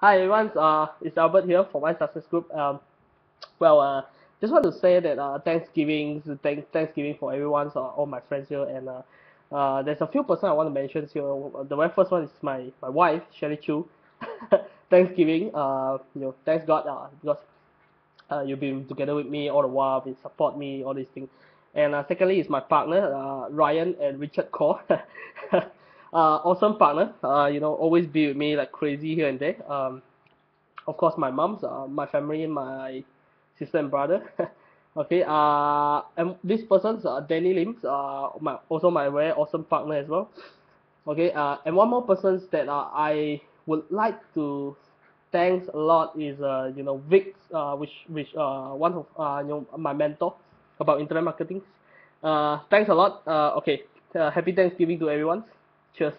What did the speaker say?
Hi everyone, uh, it's Albert here for my success group. Um, well, uh, just want to say that uh, Thanksgiving, thank, Thanksgiving for everyone, uh, all my friends here, and uh, uh, there's a few person I want to mention here. The very first one is my my wife, Shelly Chu. Thanksgiving, uh, you know, thanks God, uh, because uh, you've been together with me all the while, been support me, all these things. And uh, secondly is my partner, uh, Ryan and Richard Core. uh, awesome partner, uh, you know, always be with me like crazy here and there. Um, of course, my mom's, uh, my family, my sister and brother. okay, uh, and this person's uh, Danny Lim's, uh, my, also my very awesome partner as well. Okay, uh, and one more person that uh, I would like to thanks a lot is uh, you know Vic, uh, which which uh, one of uh, you know my mentor about internet marketing. Uh, thanks a lot. Uh, okay, uh, happy Thanksgiving to everyone. Cheers.